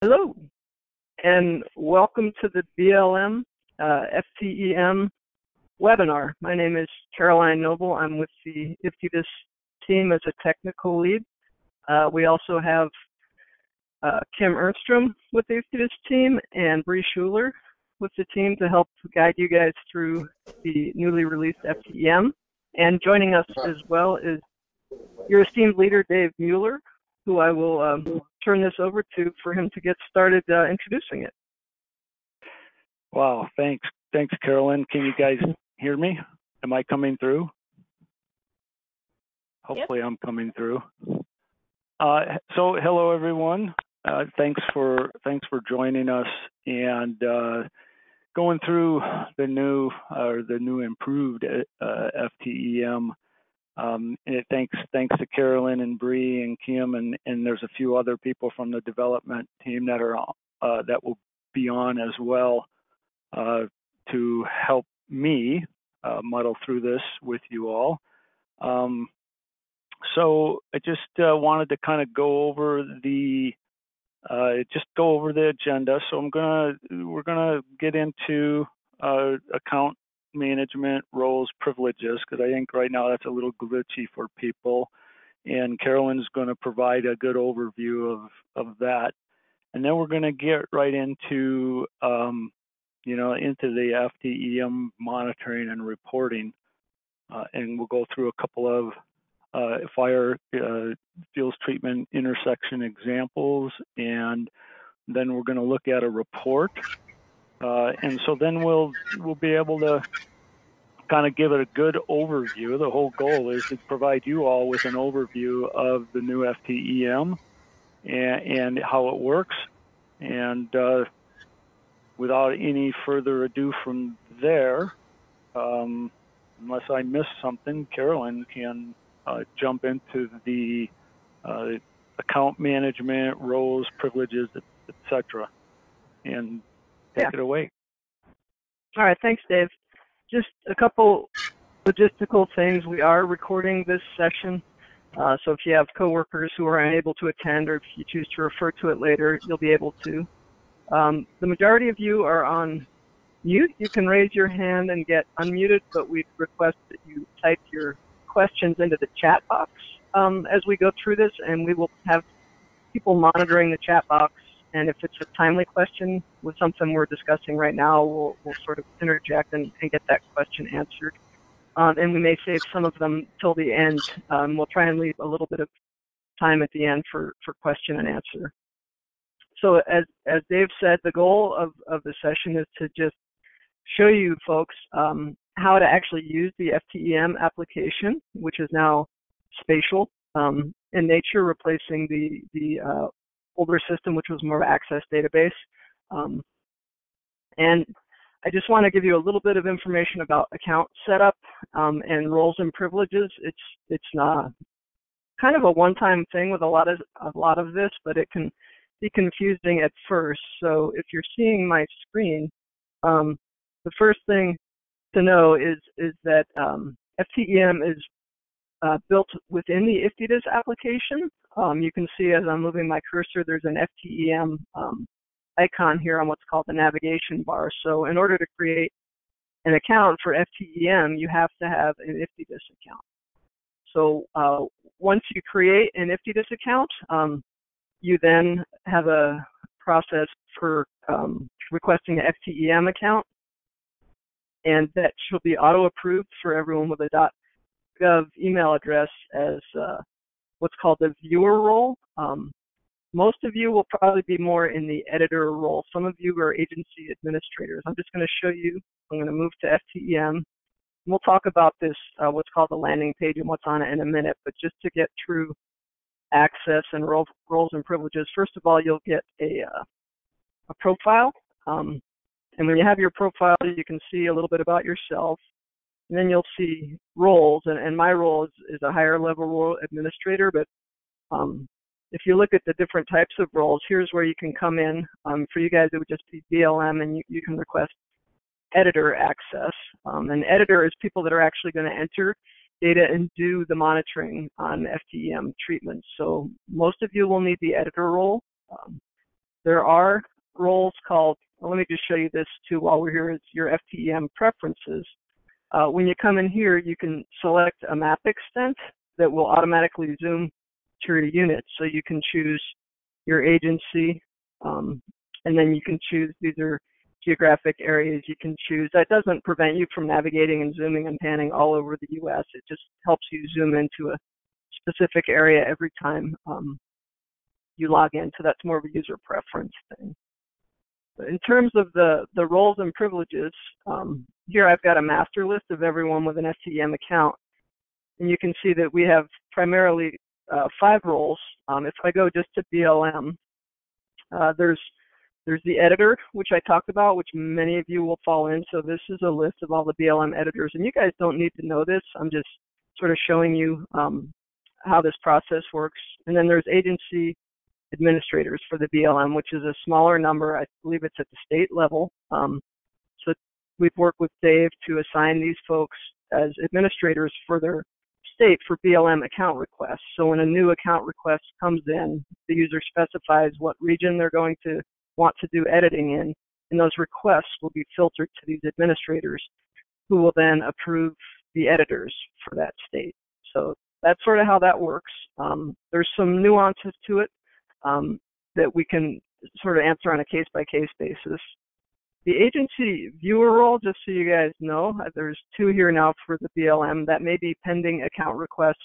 Hello, and welcome to the BLM uh, FTEM webinar. My name is Caroline Noble. I'm with the IFTDSS team as a technical lead. Uh, we also have uh, Kim Ernstrom with the IFTDSS team and Bree Schuler with the team to help guide you guys through the newly released FTEM. And joining us as well is your esteemed leader, Dave Mueller, who I will um, turn this over to for him to get started uh, introducing it. Wow, thanks. Thanks, Carolyn. Can you guys hear me? Am I coming through? Hopefully, yep. I'm coming through. Uh, so, hello everyone. Uh, thanks for thanks for joining us and uh, going through the new or the new improved uh, FTEM um, and thanks thanks to Carolyn and Bree and Kim and and there's a few other people from the development team that are uh, that will be on as well uh, to help me uh, muddle through this with you all. Um, so I just uh, wanted to kind of go over the uh, just go over the agenda. So I'm gonna we're gonna get into uh, account management roles privileges because I think right now that's a little glitchy for people. And Carolyn's going to provide a good overview of, of that. And then we're going to get right into, um, you know, into the FTEM monitoring and reporting. Uh, and we'll go through a couple of uh, fire uh, fuels treatment intersection examples. And then we're going to look at a report uh, and so then we'll we'll be able to kind of give it a good overview. The whole goal is to provide you all with an overview of the new FTEM and, and how it works. And uh, without any further ado from there, um, unless I miss something, Carolyn can uh, jump into the uh, account management, roles, privileges, etc. And take yeah. it away. All right, thanks, Dave. Just a couple logistical things. We are recording this session, uh, so if you have coworkers who are unable to attend or if you choose to refer to it later, you'll be able to. Um, the majority of you are on mute. You can raise your hand and get unmuted, but we request that you type your questions into the chat box um, as we go through this, and we will have people monitoring the chat box and if it's a timely question with something we're discussing right now, we'll, we'll sort of interject and, and get that question answered. Um, and we may save some of them till the end. Um, we'll try and leave a little bit of time at the end for, for question and answer. So as, as Dave said, the goal of, of the session is to just show you folks um, how to actually use the FTEM application, which is now spatial um, in nature, replacing the, the uh, older system, which was more of an access database. Um, and I just want to give you a little bit of information about account setup um, and roles and privileges. It's it's not kind of a one-time thing with a lot of a lot of this, but it can be confusing at first. So if you're seeing my screen, um, the first thing to know is is that um, FTEM is uh, built within the IFTDSS application. Um, you can see as I'm moving my cursor, there's an FTEM um, icon here on what's called the navigation bar. So in order to create an account for FTEM, you have to have an IFTDSS account. So uh, once you create an IFTDSS account, um, you then have a process for um, requesting an FTEM account, and that should be auto-approved for everyone with a .gov email address as uh, what's called the viewer role. Um, most of you will probably be more in the editor role. Some of you are agency administrators. I'm just going to show you. I'm going to move to FTEM. We'll talk about this, uh, what's called the landing page and what's on it in a minute. But just to get through access and role, roles and privileges, first of all, you'll get a, uh, a profile. Um, and when you have your profile, you can see a little bit about yourself. And then you'll see roles, and, and my role is, is a higher level role administrator, but um, if you look at the different types of roles, here's where you can come in. Um, for you guys, it would just be BLM, and you, you can request editor access. Um, and editor is people that are actually going to enter data and do the monitoring on FTEM treatments. So most of you will need the editor role. Um, there are roles called, well, let me just show you this too while we're here, is your FTEM preferences. Uh, when you come in here, you can select a map extent that will automatically zoom to your unit. So you can choose your agency, um, and then you can choose, these are geographic areas you can choose. That doesn't prevent you from navigating and zooming and panning all over the U.S. It just helps you zoom into a specific area every time um, you log in. So that's more of a user preference thing. In terms of the, the roles and privileges, um, here I've got a master list of everyone with an FTEM account. And you can see that we have primarily uh, five roles. Um, if I go just to BLM, uh, there's there's the editor, which I talked about, which many of you will fall in. So this is a list of all the BLM editors, and you guys don't need to know this. I'm just sort of showing you um, how this process works. And then there's agency administrators for the BLM, which is a smaller number. I believe it's at the state level. Um, we've worked with Dave to assign these folks as administrators for their state for BLM account requests. So when a new account request comes in, the user specifies what region they're going to want to do editing in, and those requests will be filtered to these administrators who will then approve the editors for that state. So that's sort of how that works. Um, there's some nuances to it um, that we can sort of answer on a case by case basis. The agency viewer role, just so you guys know, uh, there's two here now for the BLM. That may be pending account requests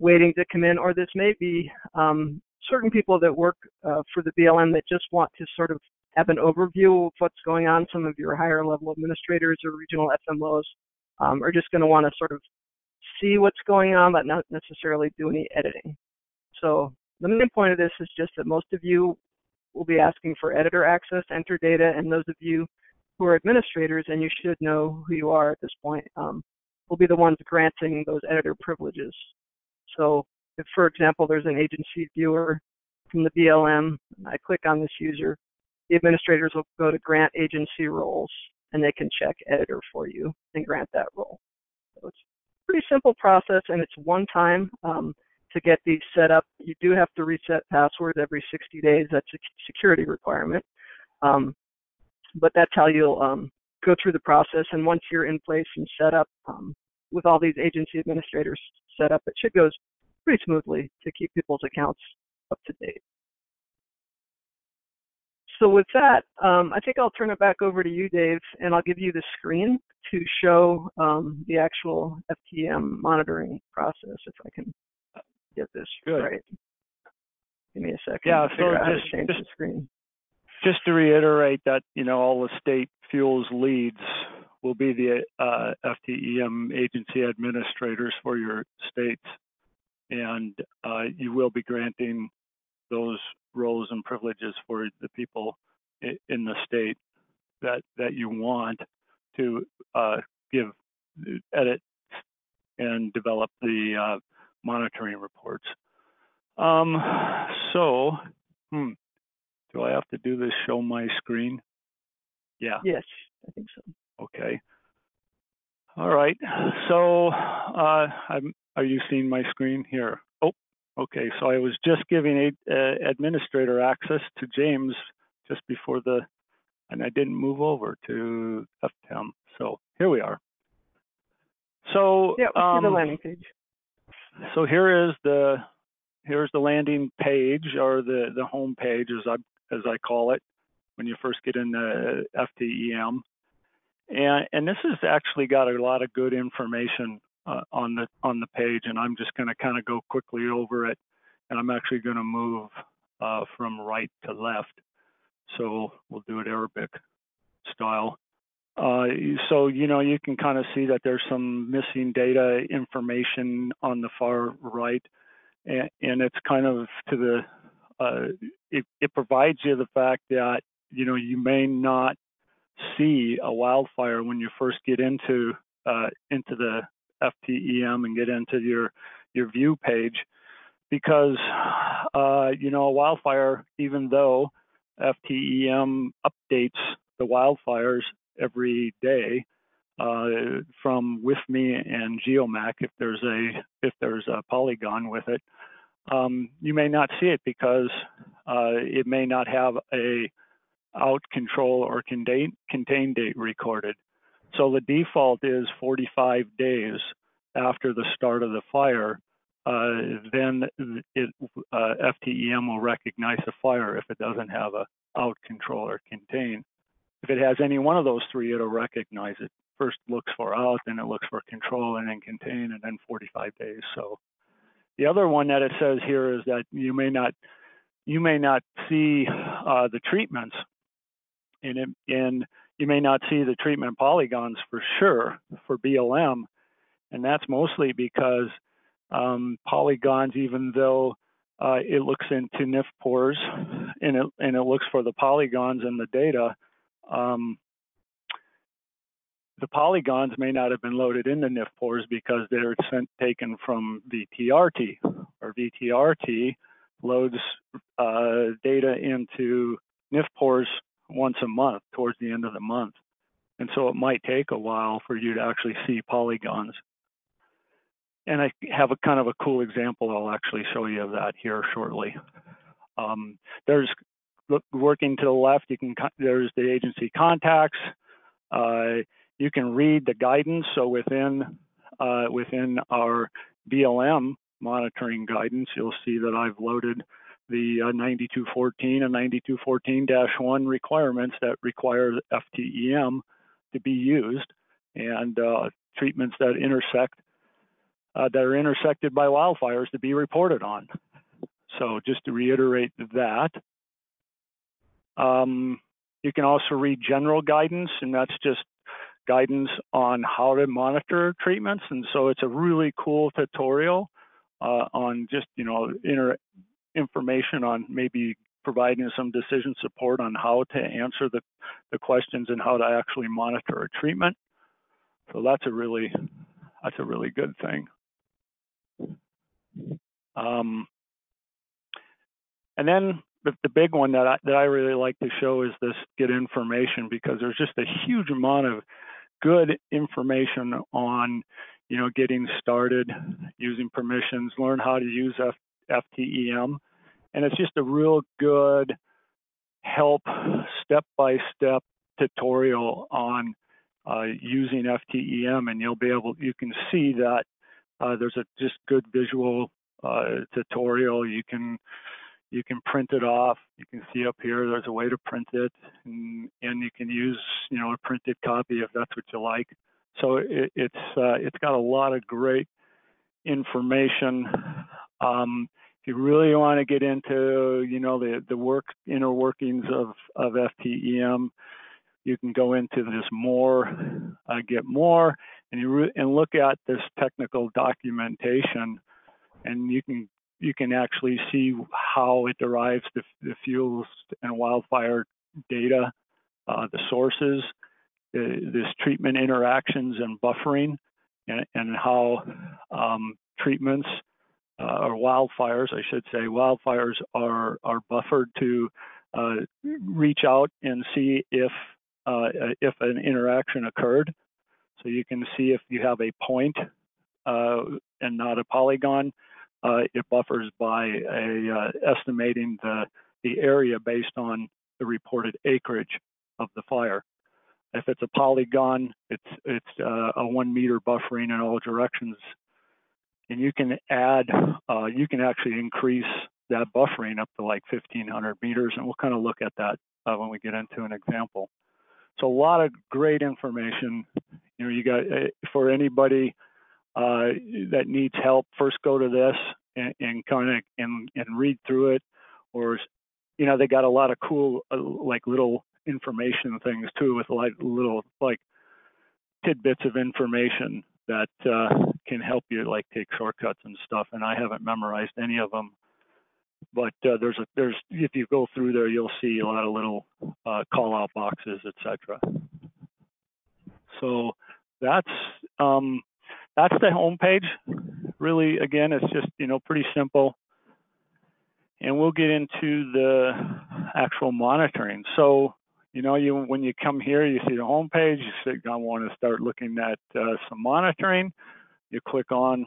waiting to come in, or this may be um, certain people that work uh, for the BLM that just want to sort of have an overview of what's going on. Some of your higher level administrators or regional FMOs um, are just going to want to sort of see what's going on, but not necessarily do any editing. So the main point of this is just that most of you will be asking for editor access, enter data, and those of you who are administrators, and you should know who you are at this point, um, will be the ones granting those editor privileges. So if, for example, there's an agency viewer from the BLM, I click on this user, the administrators will go to grant agency roles, and they can check editor for you and grant that role. So it's a pretty simple process, and it's one time um, to get these set up. You do have to reset passwords every 60 days. That's a security requirement. Um, but that's how you'll um, go through the process. And once you're in place and set up um, with all these agency administrators set up, it should go pretty smoothly to keep people's accounts up to date. So with that, um, I think I'll turn it back over to you, Dave, and I'll give you the screen to show um, the actual FTEM monitoring process, if I can get this Good. right. Give me a second Yeah, so just- to change just- the screen. Just to reiterate that, you know, all the state fuels leads will be the uh, FTEM agency administrators for your states. And uh, you will be granting those roles and privileges for the people in the state that, that you want to uh, give, edit, and develop the uh, monitoring reports. Um, so, hmm, do I have to do this show my screen? Yeah, Yes, I think so. okay. All right, so uh, I'm, are you seeing my screen here? Oh, okay, so I was just giving a, uh, administrator access to James just before the, and I didn't move over to FTEM. So here we are. So, Yeah, we'll see the um, landing page. So here is the here's the landing page or the the home page as I as I call it when you first get into FTEM. And and this has actually got a lot of good information uh, on the on the page, and I'm just going to kind of go quickly over it, and I'm actually going to move uh, from right to left. So we'll do it Arabic style. Uh, so you know you can kind of see that there's some missing data information on the far right, and, and it's kind of to the uh, it, it provides you the fact that you know you may not see a wildfire when you first get into uh, into the FTEM and get into your your view page because uh, you know a wildfire even though FTEM updates the wildfires every day uh, from me and GeoMac if there's a if there's a polygon with it. Um, you may not see it because uh, it may not have a out control or contain, contain date recorded. So the default is 45 days after the start of the fire. Uh, then it, uh, FTEM will recognize the fire if it doesn't have a out control or contain. If it has any one of those three, it'll recognize it. First looks for out, then it looks for control, and then contain, and then 45 days. So the other one that it says here is that you may not you may not see uh, the treatments, and, it, and you may not see the treatment polygons for sure for BLM, and that's mostly because um, polygons, even though uh, it looks into NIF pores and it, and it looks for the polygons in the data, um, the polygons may not have been loaded into NIF pores because they're sent, taken from VTRT, or VTRT loads uh, data into NIF pores once a month towards the end of the month. And so it might take a while for you to actually see polygons. And I have a kind of a cool example I'll actually show you of that here shortly. Um, there's working to the left, you can there's the agency contacts. Uh, you can read the guidance. So within uh, within our BLM monitoring guidance, you'll see that I've loaded the uh, 9214 and 9214-1 requirements that require FTEM to be used and uh, treatments that intersect uh, that are intersected by wildfires to be reported on. So just to reiterate that, um, you can also read general guidance, and that's just guidance on how to monitor treatments. And so it's a really cool tutorial uh, on just, you know, inter information on maybe providing some decision support on how to answer the, the questions and how to actually monitor a treatment. So that's a really, that's a really good thing. Um, and then the, the big one that I, that I really like to show is this get information because there's just a huge amount of good information on, you know, getting started, using permissions, learn how to use F, FTEM, and it's just a real good help step-by-step tutorial on uh, using FTEM, and you'll be able, you can see that uh, there's a just good visual uh, tutorial. You can you can print it off. You can see up here, there's a way to print it and, and you can use, you know, a printed copy if that's what you like. So it, it's, uh, it's got a lot of great information. Um, if you really want to get into, you know, the, the work, inner workings of, of FTEM, you can go into this more, uh, get more, and you and look at this technical documentation, and you can you can actually see how it derives the, the fuels and wildfire data, uh, the sources, the, this treatment interactions and buffering, and, and how um, treatments uh, or wildfires, I should say, wildfires are are buffered to uh, reach out and see if uh, if an interaction occurred. So you can see if you have a point uh, and not a polygon uh, it buffers by a, uh, estimating the, the area based on the reported acreage of the fire. If it's a polygon, it's, it's uh, a one meter buffering in all directions. And you can add, uh, you can actually increase that buffering up to like 1500 meters. And we'll kind of look at that uh, when we get into an example. So a lot of great information. You know, you got uh, for anybody uh, that needs help, first go to this and, and kind of and, and read through it. Or, you know, they got a lot of cool, uh, like little information things too, with like little like tidbits of information that uh, can help you like take shortcuts and stuff. And I haven't memorized any of them, but uh, there's a there's if you go through there, you'll see a lot of little uh, call out boxes, etc. So that's um, that's the home page. Really, again, it's just, you know, pretty simple. And we'll get into the actual monitoring. So, you know, you when you come here, you see the home page, you say, I want to start looking at uh, some monitoring. You click on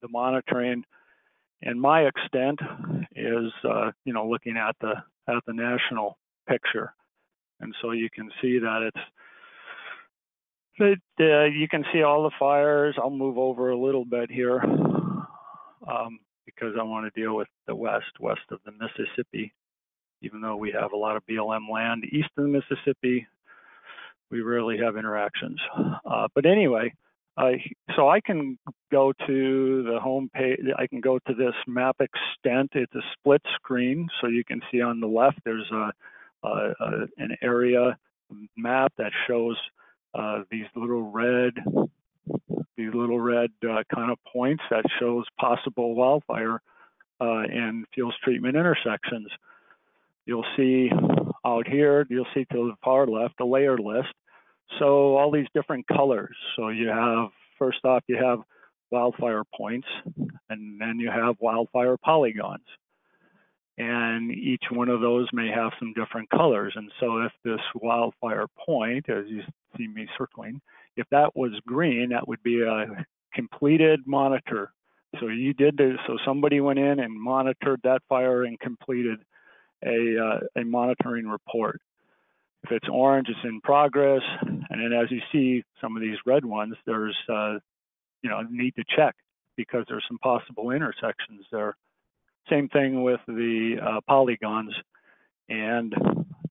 the monitoring and my extent is, uh, you know, looking at the at the national picture, and so you can see that it's. It, uh, you can see all the fires. I'll move over a little bit here um, because I want to deal with the west, west of the Mississippi. Even though we have a lot of BLM land east of the Mississippi, we rarely have interactions. Uh, but anyway, uh, so I can go to the home page. I can go to this map extent. It's a split screen, so you can see on the left there's a, a, a an area map that shows uh, these little red these little red uh, kind of points that shows possible wildfire uh, and fuels treatment intersections. You'll see out here, you'll see to the far left a layer list so all these different colors. So you have, first off, you have wildfire points, and then you have wildfire polygons. And each one of those may have some different colors. And so if this wildfire point, as you see me circling, if that was green, that would be a completed monitor. So you did this, so somebody went in and monitored that fire and completed a, uh, a monitoring report. If it's orange, it's in progress. And then as you see some of these red ones, there's, uh, you know, need to check because there's some possible intersections there. Same thing with the uh, polygons. And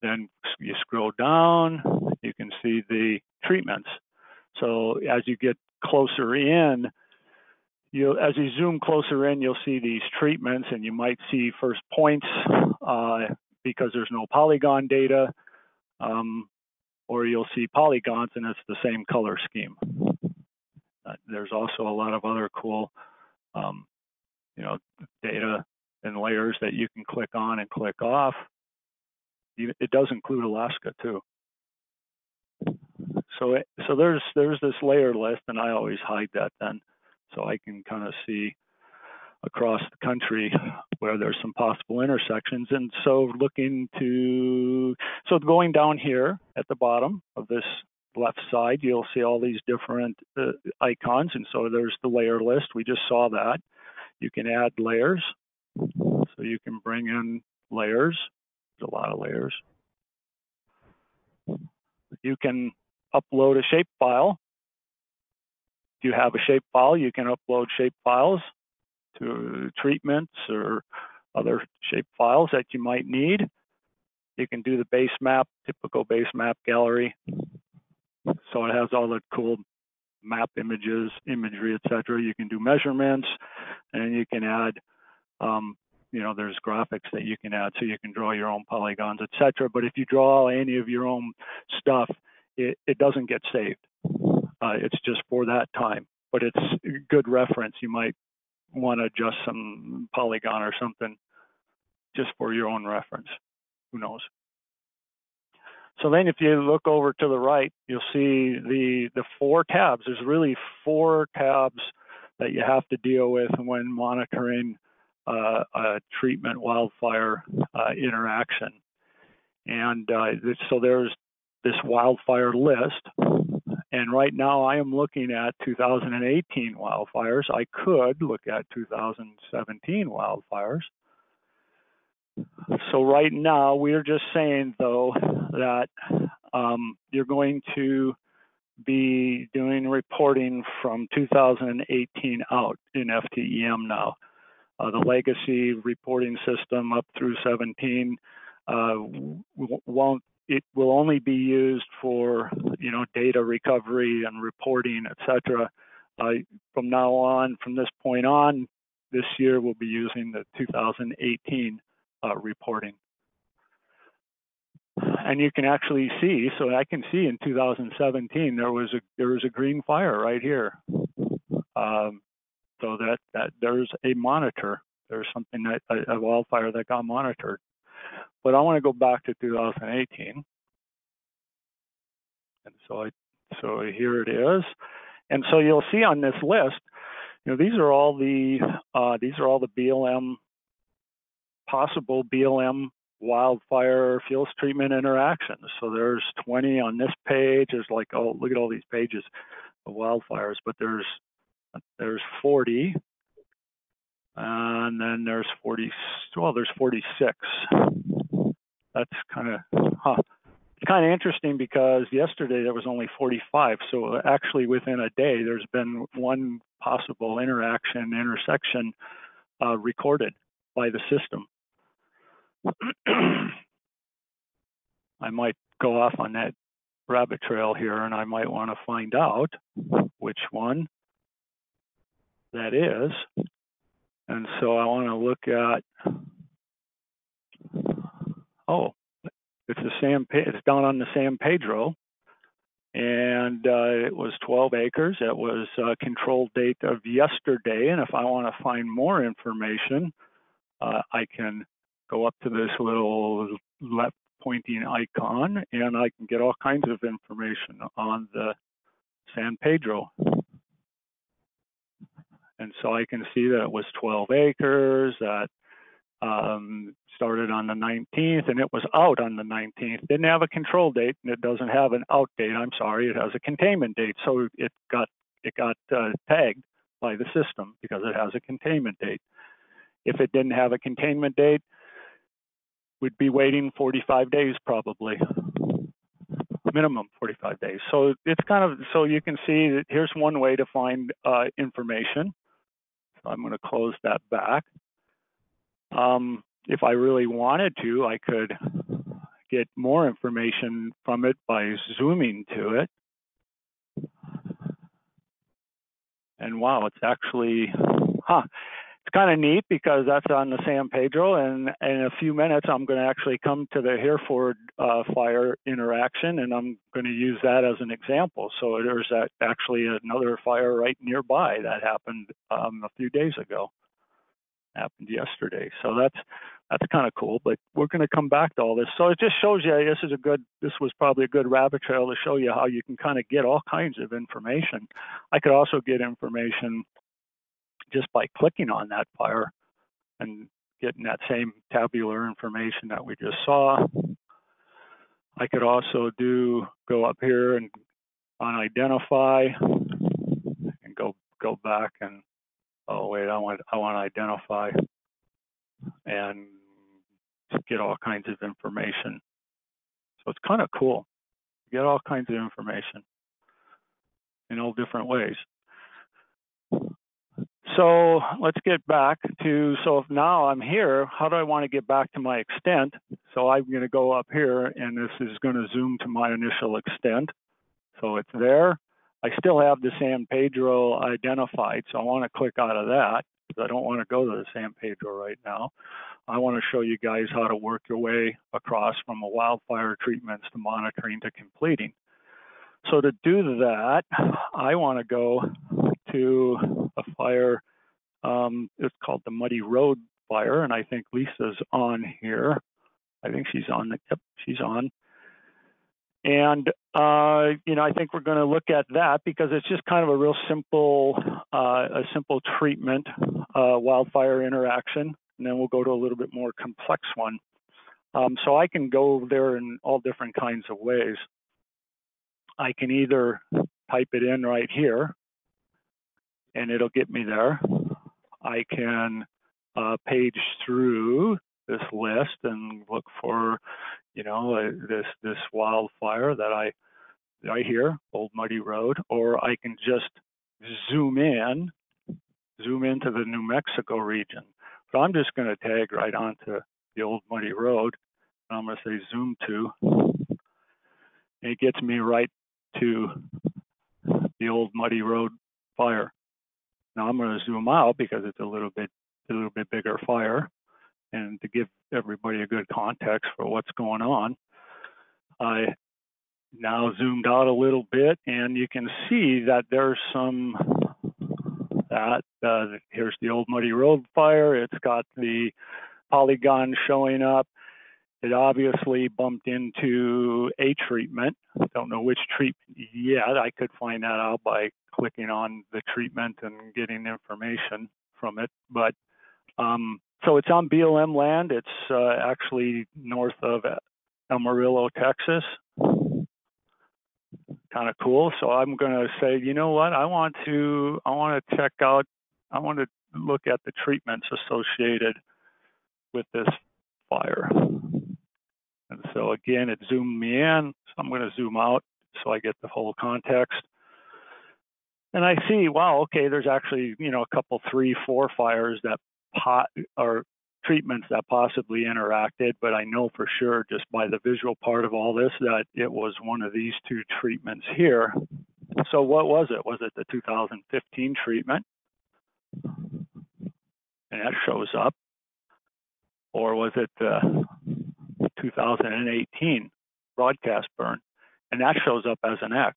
then you scroll down, you can see the treatments. So as you get closer in, you as you zoom closer in, you'll see these treatments, and you might see first points uh, because there's no polygon data um, or you'll see polygons and it's the same color scheme. Uh, there's also a lot of other cool, um, you know, data and layers that you can click on and click off. It does include Alaska too. So, it, so there's there's this layer list, and I always hide that then, so I can kind of see across the country where there's some possible intersections. And so looking to, so going down here at the bottom of this left side, you'll see all these different uh, icons. And so there's the layer list. We just saw that. You can add layers. So you can bring in layers. There's a lot of layers. You can upload a shape file. If you have a shape file, you can upload shape files to treatments or other shape files that you might need. You can do the base map, typical base map gallery. So it has all the cool map images, imagery, etc. You can do measurements, and you can add, um, you know, there's graphics that you can add, so you can draw your own polygons, etc. But if you draw any of your own stuff, it, it doesn't get saved. Uh, it's just for that time, but it's good reference. You might want to adjust some polygon or something just for your own reference. Who knows? So then if you look over to the right, you'll see the, the four tabs. There's really four tabs that you have to deal with when monitoring uh, treatment wildfire uh, interaction. And uh, so there's this wildfire list, and right now I am looking at 2018 wildfires. I could look at 2017 wildfires. So right now we're just saying though that um, you're going to be doing reporting from 2018 out in FTEM now. Uh, the legacy reporting system up through 17 uh, won't it will only be used for you know data recovery and reporting, etc. Uh, from now on, from this point on, this year we'll be using the 2018 uh, reporting. And you can actually see, so I can see in 2017 there was a there was a green fire right here. Um, so that that there's a monitor. There's something that a, a wildfire that got monitored. But I want to go back to 2018. And so I, so here it is. And so you'll see on this list, you know, these are all the uh, these are all the BLM possible BLM wildfire fuels treatment interactions. So there's 20 on this page. There's like oh look at all these pages of wildfires, but there's there's 40 And then there's 40, well, there's 46. That's kind of, huh. It's kind of interesting because yesterday there was only 45. So actually within a day, there's been one possible interaction, intersection uh, recorded by the system. I might go off on that rabbit trail here and I might want to find out which one that is. And so I want to look at, oh, it's the San, it's down on the San Pedro and uh, it was 12 acres. It was a control date of yesterday. And if I want to find more information, uh, I can go up to this little left pointing icon and I can get all kinds of information on the San Pedro. And so I can see that it was 12 acres, that um, started on the 19th and it was out on the 19th. Didn't have a control date and it doesn't have an out date. I'm sorry, it has a containment date. So it got it got uh, tagged by the system because it has a containment date. If it didn't have a containment date, we'd be waiting 45 days probably minimum 45 days so it's kind of so you can see that here's one way to find uh, information i'm going to close that back. Um, if i really wanted to i could get more information from it by zooming to it. And wow it's actually huh kind of neat because that's on the San Pedro, and, in a few minutes I'm going to actually come to the Hereford uh, fire interaction, and I'm going to use that as an example. So there's actually another fire right nearby that happened um, a few days ago, happened yesterday. So that's that's kind of cool. But we're going to come back to all this. So it just shows you this is a good. This was probably a good rabbit trail to show you how you can kind of get all kinds of information. I could also get information just by clicking on that fire and getting that same tabular information that we just saw. I could also do go up here and on identify and go go back and oh wait I want I want to identify and get all kinds of information. So it's kind of cool. You get all kinds of information in all different ways. So let's get back to, so if now I'm here, how do I want to get back to my extent? So I'm going to go up here and this is going to zoom to my initial extent. So it's there. I still have the San Pedro identified, so I want to click out of that because I don't want to go to the San Pedro right now. I want to show you guys how to work your way across from a wildfire treatments to monitoring to completing. So to do that, I want to go to a fire. Um, it's called the Muddy Road fire, and I think Lisa's on here. I think she's on. The, yep, she's on. And uh, you know, I think we're going to look at that because it's just kind of a real simple, uh, a simple treatment, uh, wildfire interaction, and then we'll go to a little bit more complex one. Um, so I can go there in all different kinds of ways. I can either type it in right here, and it'll get me there. I can uh, page through this list and look for, you know, uh, this this wildfire that I that I hear, Old Muddy Road, or I can just zoom in, zoom into the New Mexico region. So I'm just going to tag right onto the Old Muddy Road. And I'm going to say zoom to. And it gets me right to the Old Muddy Road fire. Now I'm going to zoom out because it's a little bit a little bit bigger fire, and to give everybody a good context for what's going on, I now zoomed out a little bit, and you can see that there's some that uh, here's the old muddy road fire. It's got the polygon showing up. It obviously bumped into a treatment. Don't know which treatment yet. I could find that out by clicking on the treatment and getting information from it. But um, so it's on BLM land. It's uh, actually north of Amarillo, Texas. Kind of cool. So I'm going to say, you know what? I want to I want to check out. I want to look at the treatments associated with this fire. And so again, it zoomed me in. So I'm going to zoom out so I get the whole context. And I see, wow, okay, there's actually, you know, a couple, three, four fires that pot or treatments that possibly interacted, but I know for sure just by the visual part of all this that it was one of these two treatments here. So what was it? Was it the 2015 treatment? And that shows up. Or was it the 2018 broadcast burn? And that shows up as an X.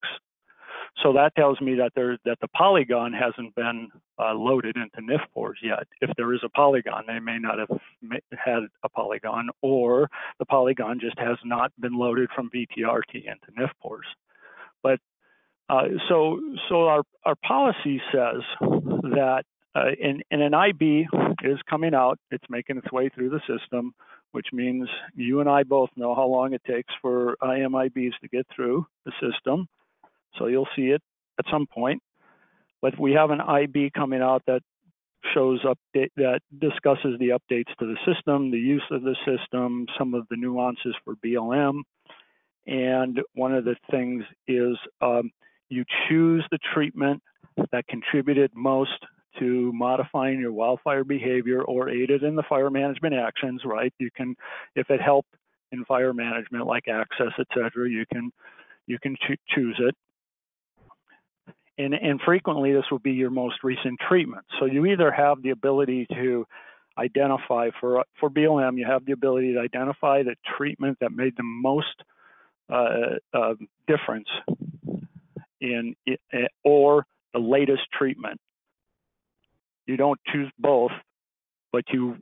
So that tells me that there that the polygon hasn't been uh, loaded into NIF NFPORS yet. If there is a polygon, they may not have had a polygon, or the polygon just has not been loaded from VTRT into NIF NFPORS. But uh, so so our our policy says that uh, in, in an IB is coming out, it's making its way through the system, which means you and I both know how long it takes for IMIBs to get through the system. So you'll see it at some point. But we have an IB coming out that shows update that discusses the updates to the system, the use of the system, some of the nuances for BLM. And one of the things is um, you choose the treatment that contributed most to modifying your wildfire behavior or aided in the fire management actions, right? You can, if it helped in fire management like access, et cetera, you can, you can cho choose it and, and frequently this will be your most recent treatment. So you either have the ability to identify for for BLM, you have the ability to identify the treatment that made the most uh, uh, difference in it, or the latest treatment. You don't choose both, but you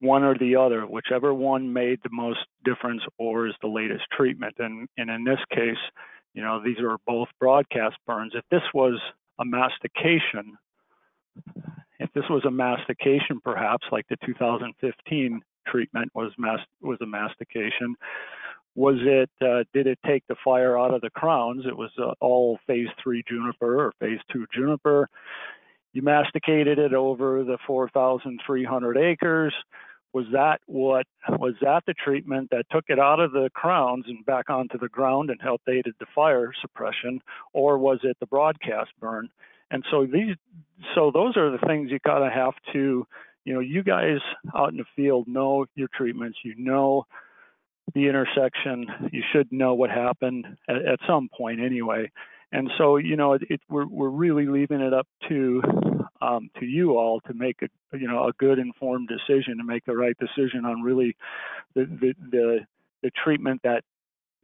one or the other, whichever one made the most difference or is the latest treatment. And, and in this case, you know, these are both broadcast burns. If this was a mastication, if this was a mastication, perhaps like the 2015 treatment was mas- was a mastication, was it uh, did it take the fire out of the crowns? It was uh, all phase three juniper or phase two juniper. You masticated it over the 4,300 acres. Was that what was that the treatment that took it out of the crowns and back onto the ground and helped aided the fire suppression or was it the broadcast burn? And so these so those are the things you kind of have to you know you guys out in the field know your treatments you know the intersection you should know what happened at, at some point anyway and so you know it, it, we're, we're really leaving it up to um, to you all to make a you know a good informed decision to make the right decision on really the the the, the treatment that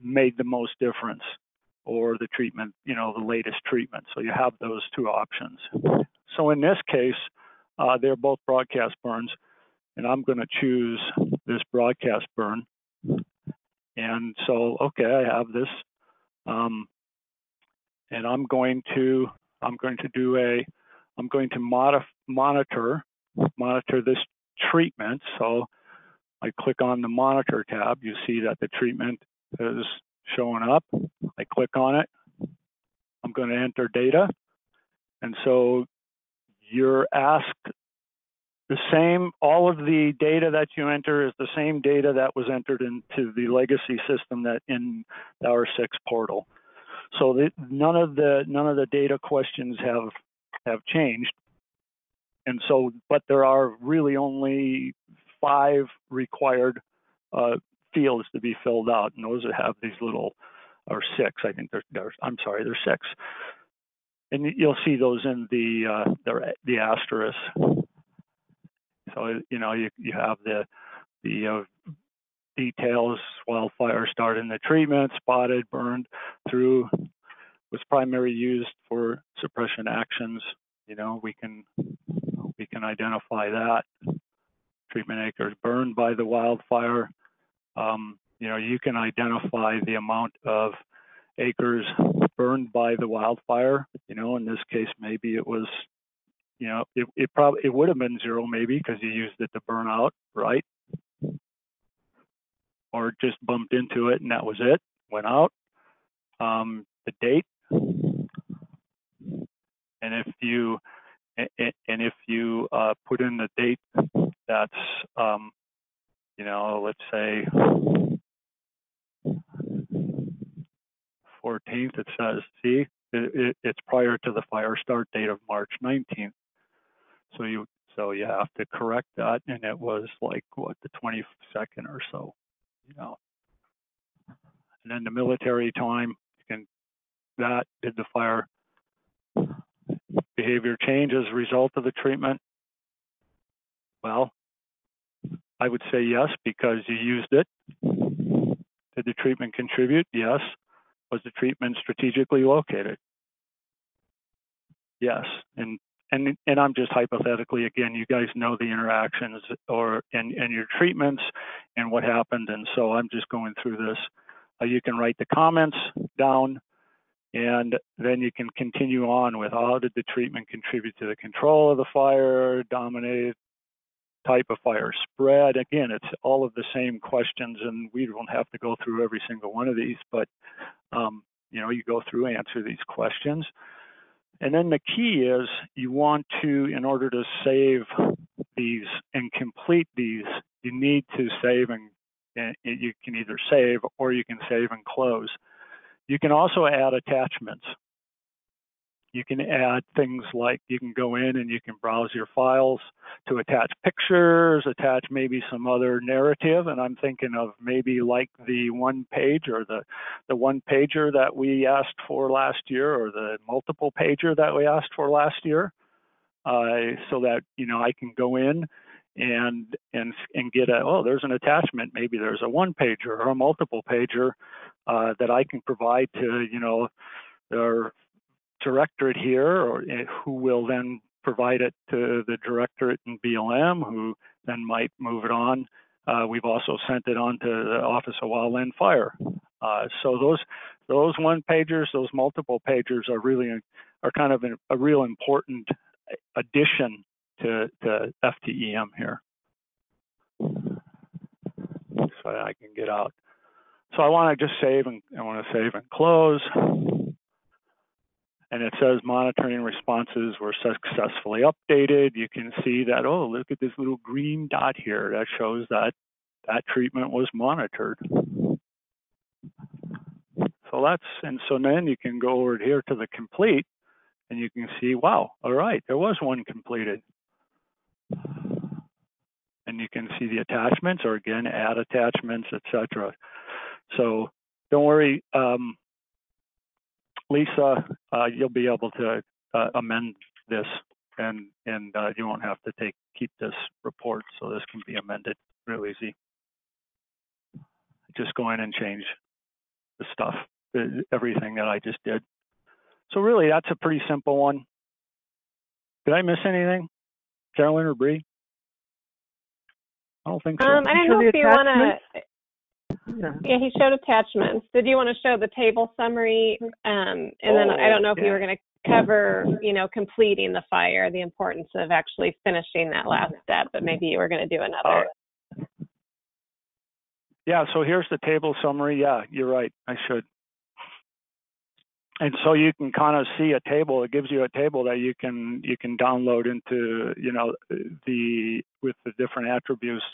made the most difference or the treatment you know the latest treatment. So you have those two options. So in this case uh, they're both broadcast burns and i'm going to choose this broadcast burn. And so okay i have this um, and i'm going to i'm going to do a I'm going to modif- monitor monitor this treatment. So I click on the monitor tab. You see that the treatment is showing up. I click on it. I'm going to enter data. And so you're asked the same, all of the data that you enter is the same data that was entered into the legacy system that in our six portal. So the, none of the none of the data questions have have changed. And so, but there are really only five required uh, fields to be filled out, and those that have these little, or six, I think there's, there's I'm sorry, there's six. And you'll see those in the uh, the, the asterisk. So you know you you have the the uh, details: wildfire started in the treatment, spotted, burned, through was primarily used for suppression actions. You know, we can we can identify that treatment acres burned by the wildfire. Um, you know, you can identify the amount of acres burned by the wildfire. You know, in this case, maybe it was, you know, it, it probably it would have been zero maybe because you used it to burn out, right? Or just bumped into it and that was it, went out. Um, the date and if you and if you uh, put in the date that's, um, you know, let's say 14th, it says, see, it, it, it's prior to the fire start date of March 19th. So you so you have to correct that, and it was like what the 22nd or so, you know. And then the military time, can that did the fire behavior change as a result of the treatment? Well, I would say yes because you used it. Did the treatment contribute? Yes. Was the treatment strategically located? Yes. And and and I'm just hypothetically again, you guys know the interactions or and and your treatments and what happened, and so I'm just going through this. Uh, you can write the comments down and then you can continue on with how did the treatment contribute to the control of the fire, dominated type of fire spread. Again, it's all of the same questions, and we don't have to go through every single one of these, but um, you know, you go through, answer these questions. And then the key is you want to, in order to save these and complete these, you need to save and, and you can either save or you can save and close. You can also add attachments. You can add things like you can go in and you can browse your files to attach pictures, attach maybe some other narrative. And I'm thinking of maybe like the one page or the, the one pager that we asked for last year or the multiple pager that we asked for last year. Uh, so that, you know, I can go in and and and get a oh there's an attachment maybe there's a one pager or a multiple pager uh, that I can provide to you know our directorate here or eh, who will then provide it to the directorate in BLM who then might move it on. Uh, we've also sent it on to the Office of Wildland Fire. Uh, so those those one pagers, those multiple pagers are really are kind of a, real important addition to, to FTEM here. So I can get out. So I want to just save and I want to save and close. And it says monitoring responses were successfully updated. You can see that, oh, look at this little green dot here. That shows that that treatment was monitored. So that's, and so then you can go over here to the complete and you can see, wow, all right, there was one completed. And you can see the attachments or again, add attachments, etc. So don't worry, um, Lisa, uh, you'll be able to uh, amend this and, and uh, you won't have to take keep this report. So this can be amended real easy. Just go in and change the stuff, everything that I just did. So really, that's a pretty simple one. Did I miss anything? Carolyn or Bree? I don't think so. Um, I don't know if you want to. Yeah. yeah, he showed attachments. Did you want to show the table summary? Um, and oh, then I don't know if yeah. you were going to cover, you know, completing the fire, the importance of actually finishing that last step, but maybe you were going to do another. Uh, yeah, so here's the table summary. Yeah, you're right. I should and so you can kind of see a table it gives you a table that you can you can download into you know the with the different attributes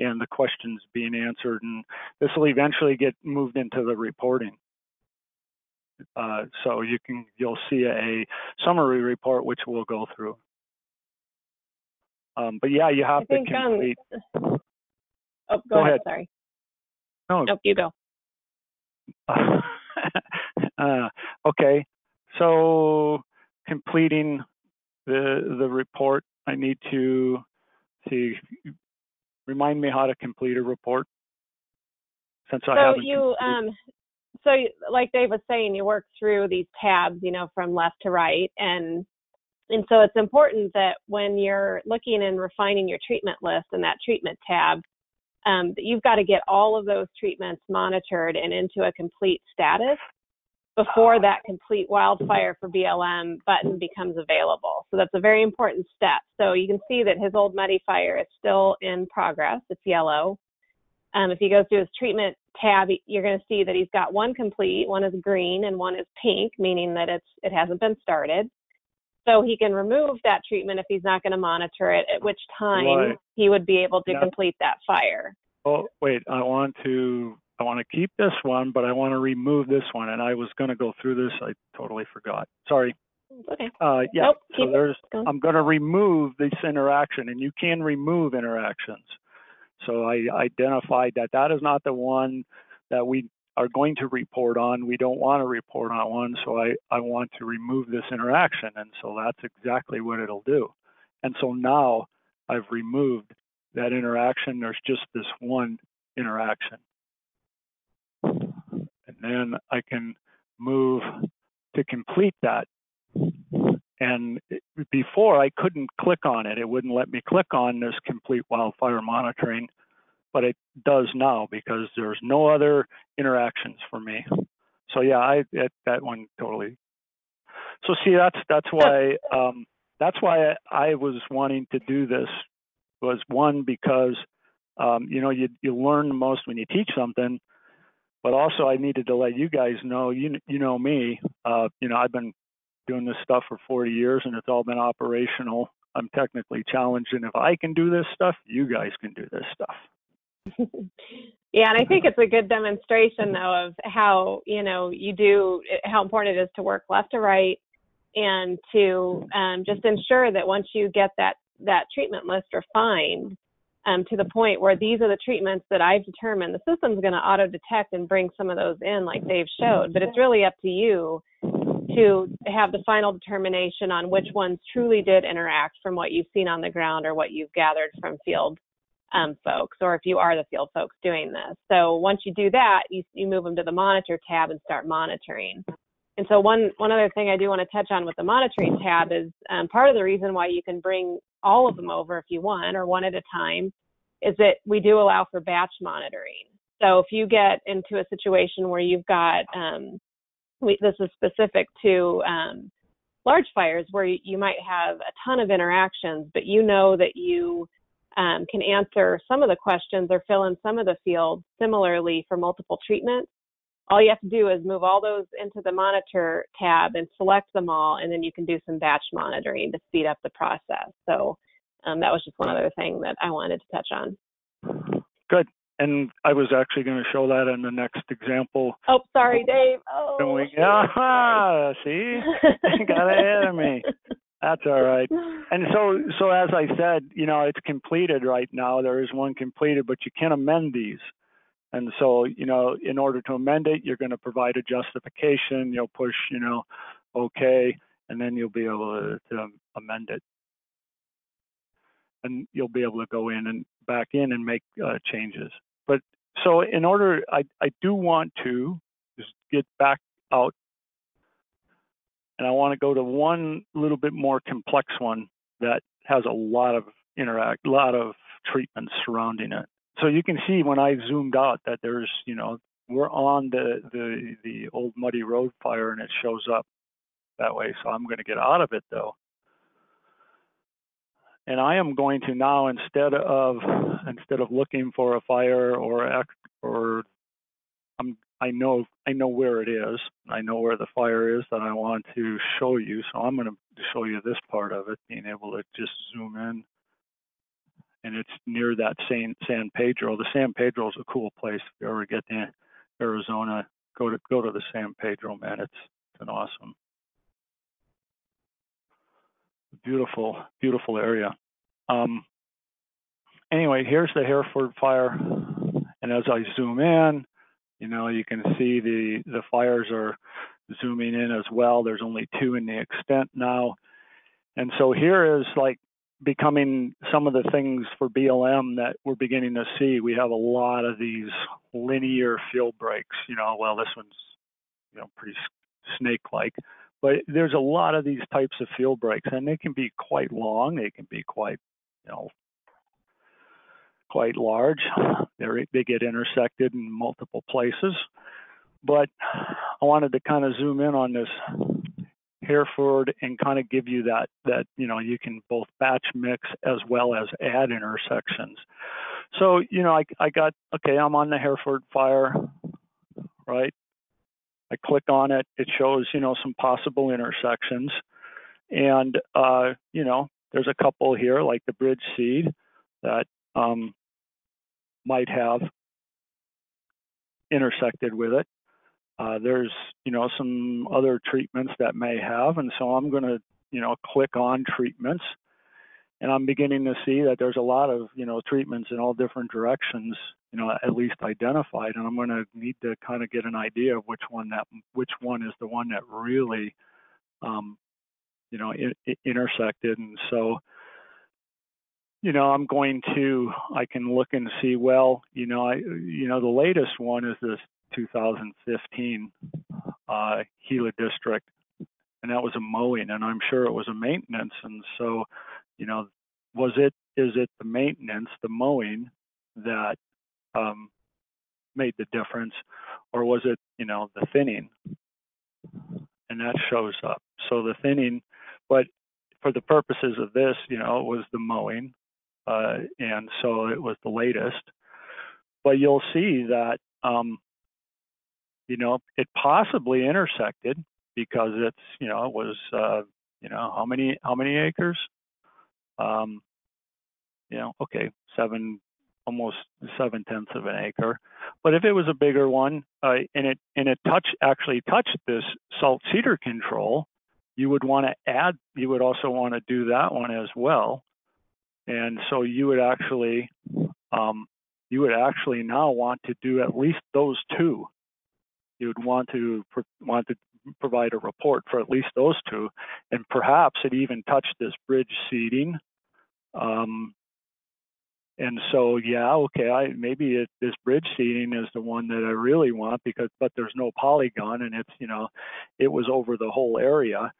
and the questions being answered and this will eventually get moved into the reporting uh, so you can you'll see a summary report which we'll go through um, but yeah you have I to complete um, oh go, go ahead. ahead. sorry no nope you go uh, okay, so completing the the report, I need to see. Remind me how to complete a report. Since so I haven't. you um, so like Dave was saying, you work through these tabs, you know, from left to right, and and so it's important that when you're looking and refining your treatment list and that treatment tab, um, that you've got to get all of those treatments monitored and into a complete status before that complete wildfire for BLM button becomes available. So that's a very important step. So you can see that his old muddy fire is still in progress. It's yellow. Um, if he goes to his treatment tab, you're going to see that he's got one complete, one is green, and one is pink, meaning that it's it hasn't been started. So he can remove that treatment if he's not going to monitor it, at which time Right. he would be able to complete that fire. Oh, wait, I want to I want to keep this one, but I want to remove this one. And I was going to go through this. I totally forgot. Sorry. Okay. Uh, yeah. Nope, so there's going. I'm going to remove this interaction, and you can remove interactions. So I identified that that is not the one that we are going to report on. We don't want to report on one, so I, I want to remove this interaction, and so that's exactly what it'll do. And so now I've removed that interaction. There's just this one interaction. And then I can move to complete that. And before I couldn't click on it. It wouldn't let me click on this complete wildfire monitoring, but it does now because there's no other interactions for me. So yeah, I that, that one totally. So see, that's that's why um, that's why I was wanting to do this was one because um, you know you you learn the most when you teach something, but also I needed to let you guys know you you know me uh, you know I've been doing this stuff for 40 years and it's all been operational. I'm technically challenged, and if I can do this stuff, you guys can do this stuff. yeah, and I think it's a good demonstration though of how you know you do how important it is to work left to right and to um, just ensure that once you get that that treatment list refined um, to the point where these are the treatments that I've determined, the system's going to auto detect and bring some of those in, like Dave showed. But it's really up to you to have the final determination on which ones truly did interact from what you've seen on the ground or what you've gathered from field um, folks, or if you are the field folks doing this. So once you do that, you, you move them to the monitor tab and start monitoring. And so one one other thing I do want to touch on with the monitoring tab is um, part of the reason why you can bring all of them over if you want, or one at a time, is that we do allow for batch monitoring. So if you get into a situation where you've got um, we, this is specific to um, large fires where you, might have a ton of interactions, but you know that you um, can answer some of the questions or fill in some of the fields similarly for multiple treatments. All you have to do is move all those into the monitor tab and select them all, and then you can do some batch monitoring to speed up the process. So um, that was just one other thing that I wanted to touch on. Good. And I was actually going to show that in the next example. Oh, sorry, Dave. Oh, we, ah, see, got ahead of me. That's all right. And so, so as I said, you know, it's completed right now. There is one completed, but you can amend these. And so, you know, in order to amend it, you're going to provide a justification. You'll push, you know, OK, and then you'll be able to, amend it. And you'll be able to go in and back in and make uh, changes. But so, in order, I, I do want to just get back out and I want to go to one little bit more complex one that has a lot of interact, a lot of treatments surrounding it. So you can see when I zoomed out that there's, you know, we're on the the the old muddy road fire and it shows up that way. So I'm going to get out of it though. And I am going to now instead of instead of looking for a fire or or I'm I know I know where it is. I know where the fire is that I want to show you. So I'm going to show you this part of it, being able to just zoom in. And it's near that San San Pedro. The San Pedro is a cool place. If you ever get to Arizona, go to go to the San Pedro, man. It's, it's an awesome, beautiful, beautiful area. Um, anyway, here's the Hereford fire. And as I zoom in, you know, you can see the, the fires are zooming in as well. There's only two in the extent now. And so here is like becoming some of the things for BLM that we're beginning to see. We have a lot of these linear fuel breaks, you know, well, this one's, you know, pretty snake-like, but there's a lot of these types of fuel breaks and they can be quite long. They can be quite, you know, quite large. They're, they get intersected in multiple places. But I wanted to kind of zoom in on this Hereford and kind of give you that that you know you can both batch mix as well as add intersections. So you know I I got okay I'm on the Hereford fire, right? I click on it. It shows you know some possible intersections. And, uh, you know, there's a couple here like the bridge seed that um, might have intersected with it. Uh, there's, you know, some other treatments that may have, and so I'm going to, you know, click on treatments, and I'm beginning to see that there's a lot of, you know, treatments in all different directions, you know, at least identified, and I'm going to need to kind of get an idea of which one that, which one is the one that really, um, you know, in, in intersected, and so you know, I'm going to, I can look and see, well, you know, I, you know, the latest one is this 2015 uh, Gila district, and that was a mowing, and I'm sure it was a maintenance. And so, you know, was it, is it the maintenance, the mowing that um, made the difference, or was it, you know, the thinning? And that shows up. So the thinning, but for the purposes of this, you know, it was the mowing uh, and so it was the latest. But you'll see that um, you know it possibly intersected because it's you know it was uh, you know how many how many acres? Um, you know, okay, seven almost seven tenths of an acre. But if it was a bigger one uh, and it and it touch actually touched this salt cedar control, you would want to add. You would also want to do that one as well. And so you would actually um, you would actually now want to do at least those two. You would want to want to provide a report for at least those two, and perhaps it even touched this bridge seating. Um, and so, yeah, okay, I maybe it, this bridge seating is the one that I really want because, but there's no polygon, and it's you know, it was over the whole area.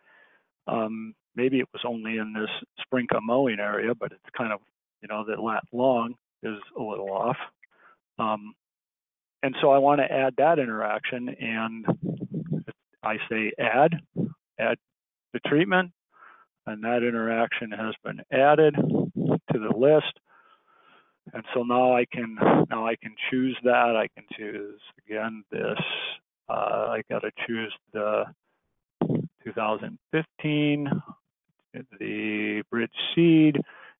Um, maybe it was only in this Sprinka mowing area, but it's kind of, you know, that lat long is a little off. Um, and so I want to add that interaction and I say add, add the treatment, and that interaction has been added to the list. And so now I can now I can choose that. I can choose again this. Uh, I got to choose the 2015 the bridge seed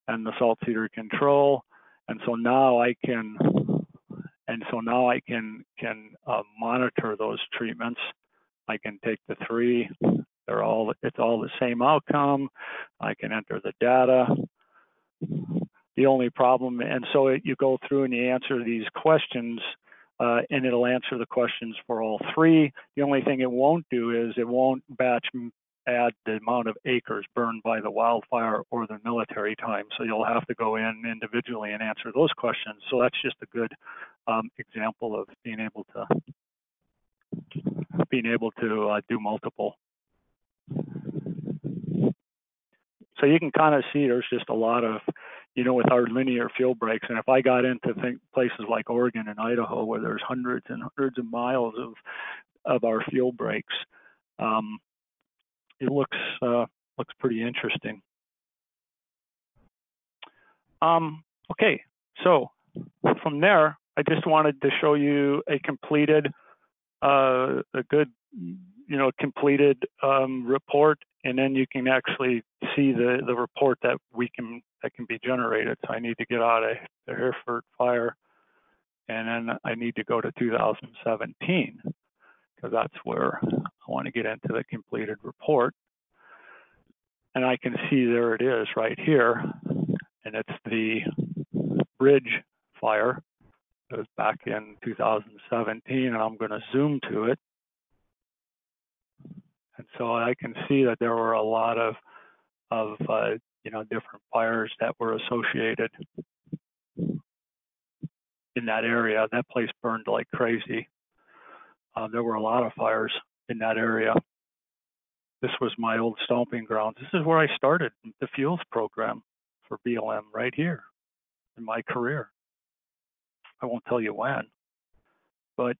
and the salt cedar control. And so now I can, and so now I can can uh, monitor those treatments. I can take the three. They're all it's all the same outcome. I can enter the data. The only problem, and so it, you go through and you answer these questions, uh, and it'll answer the questions for all three. The only thing it won't do is it won't batch add the amount of acres burned by the wildfire or the military time. So you'll have to go in individually and answer those questions. So that's just a good um, example of being able to being able to uh, do multiple. So you can kind of see there's just a lot of, you know, with our linear fuel breaks. And if I got into think places like Oregon and Idaho where there's hundreds and hundreds of miles of of our fuel breaks, um, it looks uh, looks pretty interesting. Um, okay, so from there, I just wanted to show you a completed, uh, a good, you know, completed um, report, and then you can actually see the the report that we can that can be generated. So I need to get out of the Hereford fire, and then I need to go to 2017 because that's where I want to get into the completed report. And I can see there it is right here. And it's the bridge fire. It was back in 2017, and I'm going to zoom to it. And so I can see that there were a lot of, of uh, you know, different fires that were associated in that area. That place burned like crazy. Uh, there were a lot of fires in that area. This was my old stomping grounds. This is where I started the fuels program for BLM right here in my career. I won't tell you when, but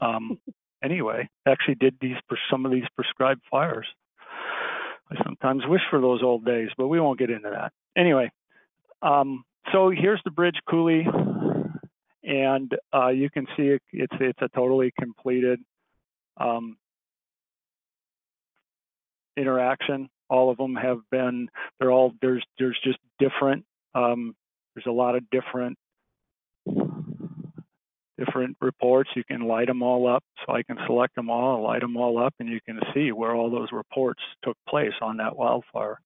um, anyway, actually did these some of these prescribed fires. I sometimes wish for those old days, but we won't get into that. Anyway, um, so here's the bridge coulee and uh, you can see it, it's it's a totally completed um, interaction all of them have been. They're all there's there's just different. Um, there's a lot of different different reports. You can light them all up, so I can select them all, light them all up, and you can see where all those reports took place on that wildfire.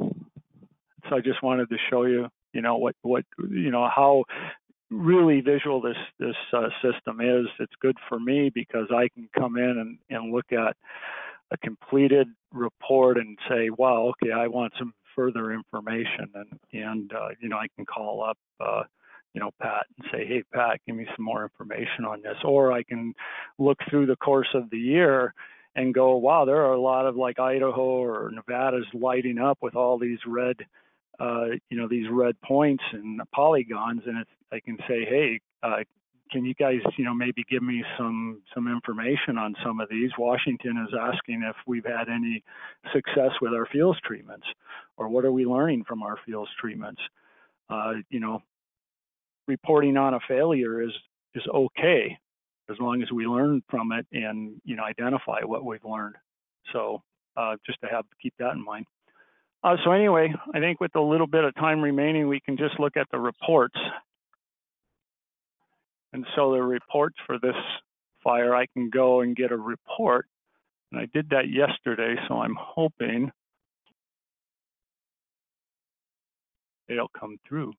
So I just wanted to show you, you know, what what you know how really visual this this uh, system is. It's good for me because I can come in and, and look at a completed report and say, wow, okay, I want some further information, and and uh, you know I can call up. Uh, you know, Pat and say, hey, Pat, give me some more information on this. Or I can look through the course of the year and go, wow, there are a lot of like Idaho or Nevada's lighting up with all these red, uh, you know, these red points and polygons. And it's, I can say, hey, uh, can you guys, you know, maybe give me some some information on some of these? Washington is asking if we've had any success with our fuels treatments, or what are we learning from our fuels treatments? Uh, you know, reporting on a failure is is okay as long as we learn from it and you know identify what we've learned. So uh, just to have keep that in mind. Uh, so anyway, I think with a little bit of time remaining, we can just look at the reports. And so the reports for this fire, I can go and get a report. And I did that yesterday, so I'm hoping it'll come through.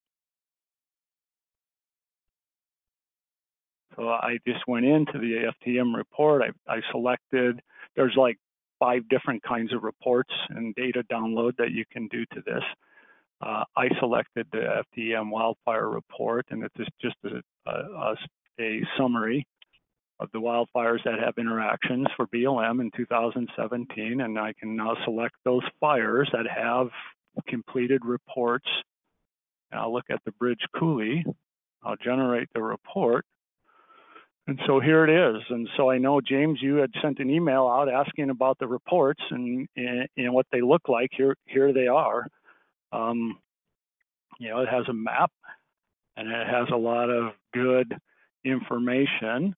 So I just went into the FTEM report. I, I selected, there's like five different kinds of reports and data download that you can do to this. Uh, I selected the FTEM wildfire report, and it's just a, a, a, summary of the wildfires that have interactions for BLM in 2017. And I can now select those fires that have completed reports. And I'll look at the bridge coulee. I'll generate the report. And so here it is. And so I know, James, you had sent an email out asking about the reports and, and, and what they look like. Here, here they are. Um, you know, it has a map and it has a lot of good information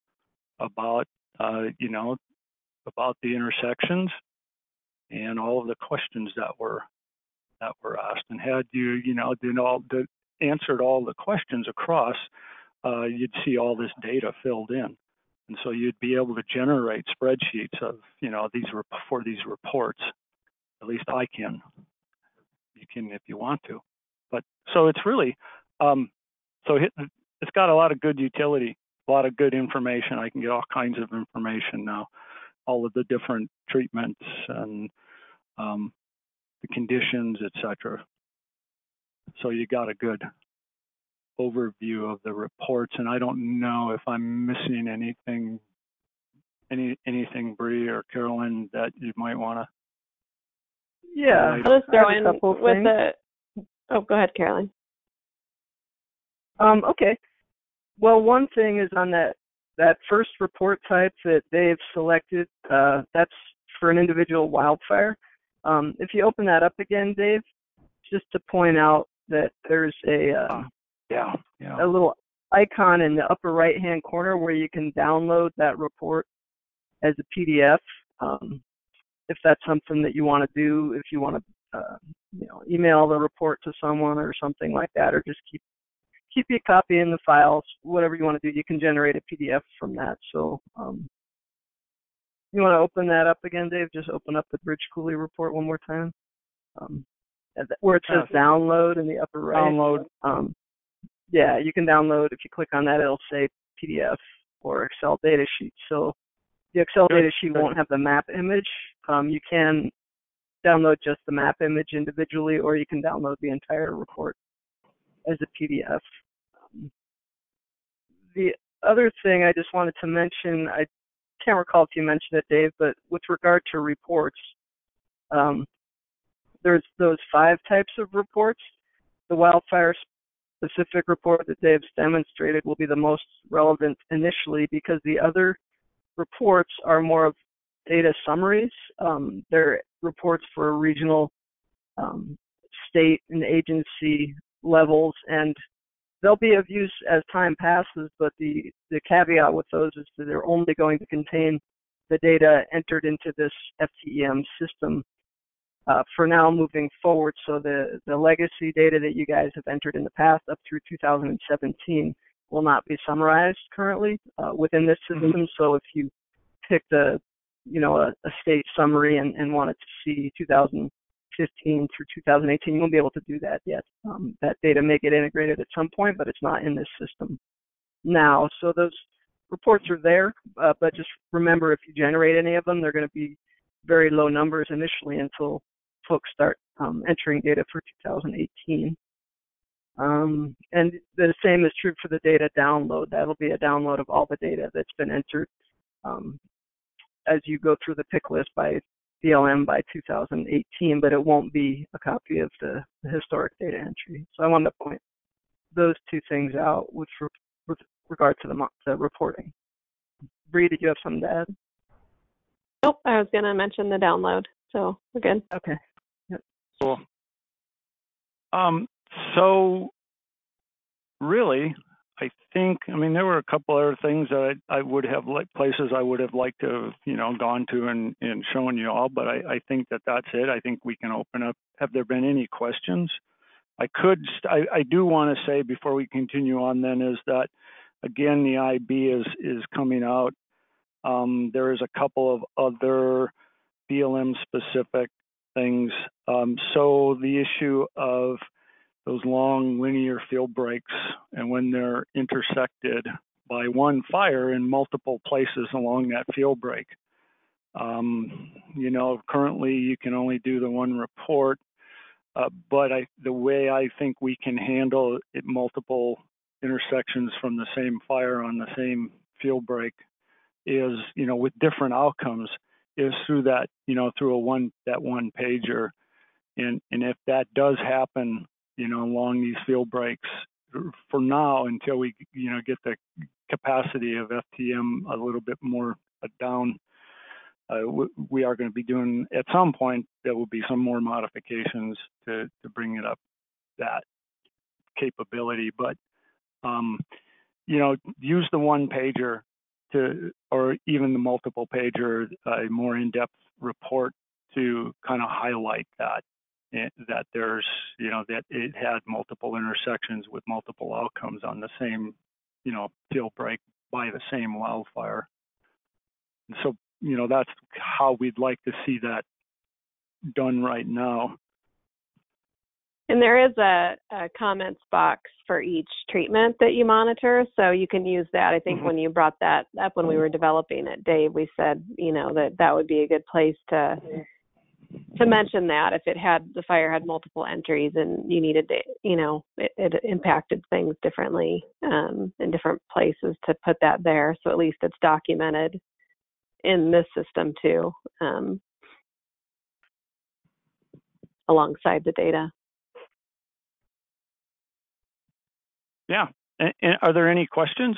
about, uh, you know, about the intersections and all of the questions that were that were asked. And had you, you know, did all the answered all the questions across, uh, you'd see all this data filled in. And so you'd be able to generate spreadsheets of, you know, these for these reports. At least I can. You can if you want to. But so it's really, um, so it's got a lot of good utility, a lot of good information. I can get all kinds of information now, all of the different treatments and um, the conditions, etc. So you got a good overview of the reports, and I don't know if I'm missing anything, any anything, Bree or Carolyn, that you might want to. Yeah, I'll just throw in with things. the. Oh, go ahead, Carolyn. Um, okay. Well, one thing is on that that first report type that they've selected. Uh, that's for an individual wildfire. Um, if you open that up again, Dave, just to point out that there's a uh, yeah, yeah. a little icon in the upper right hand corner where you can download that report as a PDF. Um, if that's something that you want to do, if you want to, uh, you know, email the report to someone or something like that, or just keep keep a copy in the files, whatever you want to do, you can generate a PDF from that. So, um, you want to open that up again, Dave? Just open up the Bridge Coulee report one more time, um, where it says download in the upper right. Download. Um, yeah, you can download. If you click on that, it'll say PDF or Excel data sheet. So the Excel data sheet won't have the map image. Um, you can download just the map image individually, or you can download the entire report as a PDF. Um, the other thing I just wanted to mention, I can't recall if you mentioned it, Dave, but with regard to reports, um, there's those five types of reports. The wildfire specific report that Dave's demonstrated will be the most relevant initially because the other reports are more of data summaries. Um, they're reports for regional, um, state, and agency levels, and they'll be of use as time passes. But the the caveat with those is that they're only going to contain the data entered into this FTEM system uh, for now moving forward. So the, the legacy data that you guys have entered in the past up through 2017 will not be summarized currently uh, within this mm-hmm. system. Mm-hmm. So if you picked a, you know, a, a state summary and, and wanted to see 2015 through 2018, you won't be able to do that yet. Um, that data may get integrated at some point, but it's not in this system now. So those reports are there, uh, but just remember if you generate any of them, they're going to be very low numbers initially until folks start um, entering data for 2018. Um, and the same is true for the data download. That'll be a download of all the data that's been entered um, as you go through the pick list by BLM by 2018, but it won't be a copy of the, the historic data entry. So I wanted to point those two things out with, with regard to the, the reporting. Bree, did you have something to add? Nope, I was going to mention the download, so we're good. Okay. Cool. Um, so really, I think, I mean, there were a couple other things that I, I would have like places I would have liked to have, you know, gone to and, and shown you all, but I, I think that that's it. I think we can open up. Have there been any questions? I could, I, I do want to say before we continue on then is that, again, the IB is, is coming out um, there is a couple of other BLM specific things. Um, so the issue of those long linear fuel breaks and when they're intersected by one fire in multiple places along that fuel break. Um, you know, currently you can only do the one report, uh, but I, the way I think we can handle it, multiple intersections from the same fire on the same fuel break is you know with different outcomes is through that you know through a one that one pager. And and if that does happen you know along these fuel breaks for now until we you know get the capacity of FTEM a little bit more uh, down uh, we are going to be doing at some point there will be some more modifications to to bring it up that capability. But um, you know use the one pager to, or even the multiple page or a more in-depth report to kind of highlight that eh, that there's you know that it had multiple intersections with multiple outcomes on the same you know fuel break by the same wildfire. And so you know that's how we'd like to see that done right now. And there is a, a, comments box for each treatment that you monitor, so you can use that. I think mm-hmm. when you brought that up when we were developing it, Dave, we said you know that that would be a good place to to mention that if it had the fire had multiple entries and you needed to, you know, it, it impacted things differently um, in different places to put that there, so at least it's documented in this system too, um, alongside the data. Yeah. And, and are there any questions?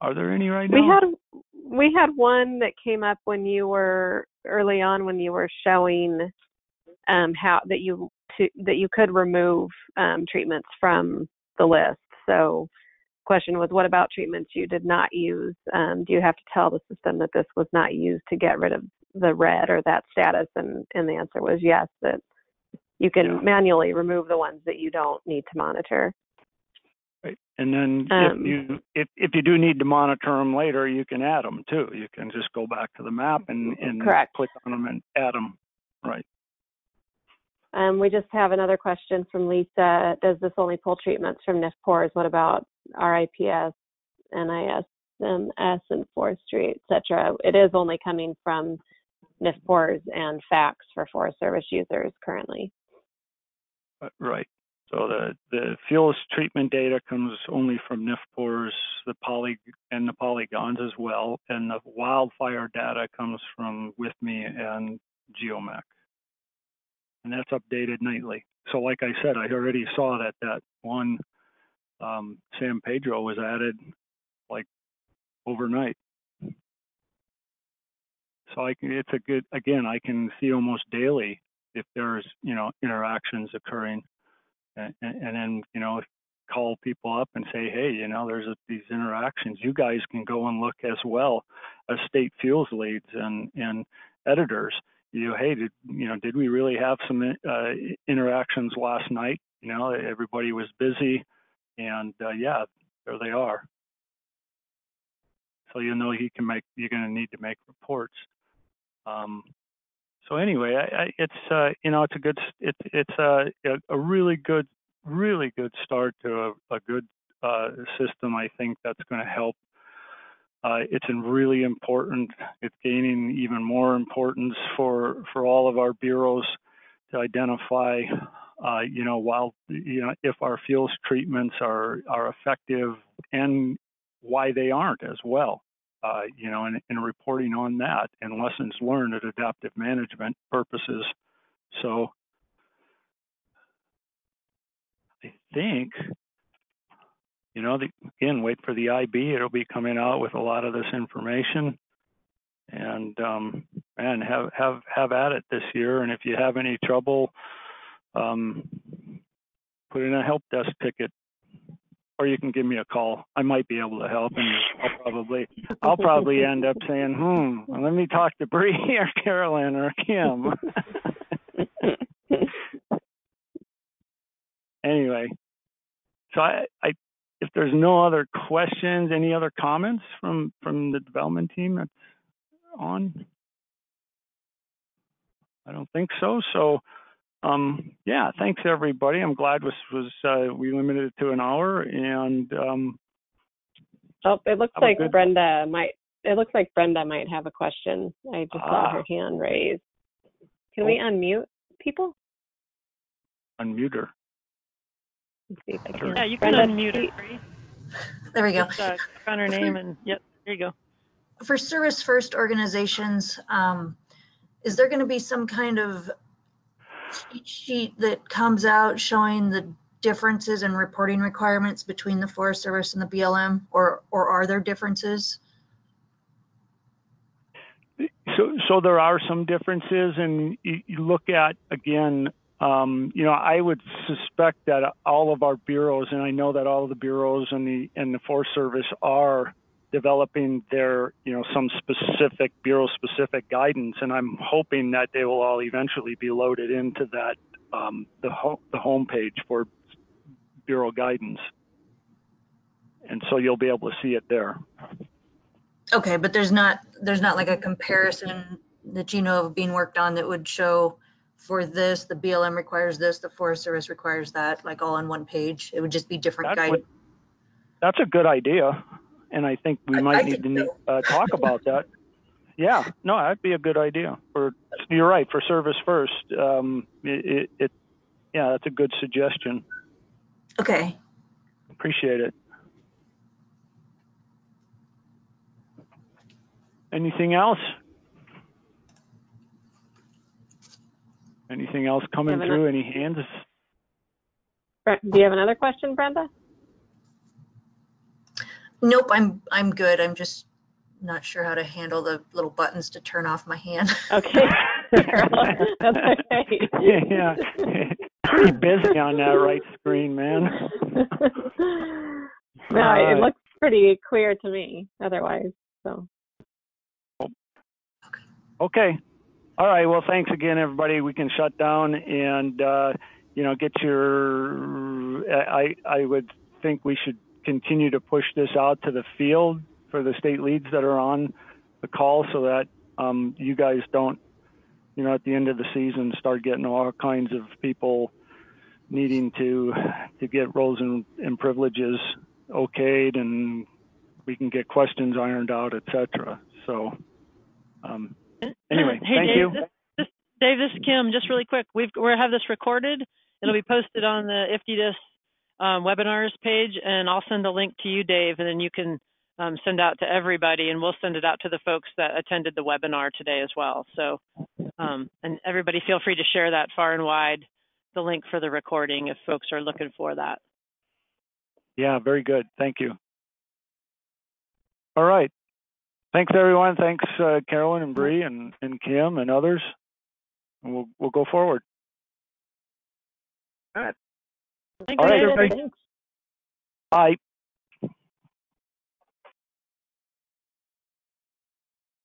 Are there any right now? We had we had one that came up when you were early on when you were showing um, how that you to, that you could remove um, treatments from the list. So, question was, what about treatments you did not use? Um, do you have to tell the system that this was not used to get rid of the red or that status? And and the answer was yes, that you can yeah. manually remove the ones that you don't need to monitor. Right. And then um, if you if, if you do need to monitor them later, you can add them too. You can just go back to the map and, and correct. click on them and add them. Right. Um, we just have another question from Lisa. Does this only pull treatments from NFPORS? What about RIPS, NIS, MS, and Forest forestry, etc.? It is only coming from NFPORS and FACTS for Forest Service users currently. Uh, right. So the, the fuels treatment data comes only from NFPORS, the poly and the polygons as well, and the wildfire data comes from WIFME and GeoMac, and that's updated nightly. So like I said, I already saw that that one um, San Pedro was added like overnight. So I can, it's a good again. I can see almost daily if there's you know interactions occurring and, and then you know call people up and say, hey, you know, there's a, these interactions. You guys can go and look as well as state fuels leads and and editors you know, hey, did you know, did we really have some uh, interactions last night? You know, everybody was busy, and uh, yeah, there they are. So you know you can make you're going to need to make reports. Um, so anyway, I, I, it's uh, you know it's a good it's it's a a really good really good start to a, a good uh, system. I think that's going to help. Uh, it's really important. It's gaining even more importance for for all of our bureaus to identify, uh, you know, while you know if our fuels treatments are are effective and why they aren't as well. Uh, you know, and, reporting on that and lessons learned at adaptive management purposes. So I think, you know, the, again, wait for the IB. It'll be coming out with a lot of this information, and um, and have have have at it this year. And if you have any trouble, um, put in a help desk ticket or you can give me a call. I might be able to help, and I'll probably I'll probably end up saying, "Hmm, let me talk to Bree or Carolyn or Kim." anyway, so I, I, if there's no other questions, any other comments from from the development team that's on? I don't think so. So um, yeah, thanks everybody. I'm glad was was uh, we limited it to an hour and um, oh, it looks like good... Brenda might. It looks like Brenda might have a question. I just saw her ah. hand raised. Can oh. we unmute people? Unmute her. Yeah, you can Brenda, unmute her. There we go. Just, uh, on her name and yep, there you go. For service first organizations, um, is there going to be some kind of cheat sheet that comes out showing the differences in reporting requirements between the Forest Service and the BLM, or or are there differences? So, so there are some differences, and you, look at again. Um, you know, I would suspect that all of our bureaus, and I know that all of the bureaus and the and the Forest Service are developing their, you know, some specific bureau specific guidance, and I'm hoping that they will all eventually be loaded into that um, the ho- the homepage for bureau guidance, and so you'll be able to see it there. Okay, but there's not there's not like a comparison that you know of being worked on that would show for this the BLM requires this, the Forest Service requires that, like all on one page. It would just be different guidance. That's a good idea and I think we might I need to so. uh, talk about that. Yeah, no, that'd be a good idea. For you're right for service first. Um, it, it, it, yeah, that's a good suggestion. Okay. Appreciate it. Anything else? Anything else coming through? Any hands? Do you have another question, Brenda? Nope, I'm I'm good. I'm just not sure how to handle the little buttons to turn off my hand. Okay. That's okay. Yeah, pretty busy on that right screen, man. no, uh, it looks pretty clear to me otherwise. So. Okay. All right. Well, thanks again, everybody. We can shut down and uh, you know get your. I I would think we should continue to push this out to the field for the state leads that are on the call so that um, you guys don't, you know, at the end of the season start getting all kinds of people needing to to get roles and, and privileges okayed and we can get questions ironed out, etc. So um, anyway, hey, thank Dave, you. This, this, Dave, this is Kim. Just really quick, we've we have this recorded. It'll be posted on the IFTDSS um, webinars page, and I'll send a link to you, Dave, and then you can um, send out to everybody, and we'll send it out to the folks that attended the webinar today as well. So, um, and everybody feel free to share that far and wide, the link for the recording if folks are looking for that. Yeah, very good. Thank you. All right. Thanks, everyone. Thanks, uh, Carolyn and Bree and, and Kim and others. And we'll, we'll go forward. All right. All right, everybody. Bye.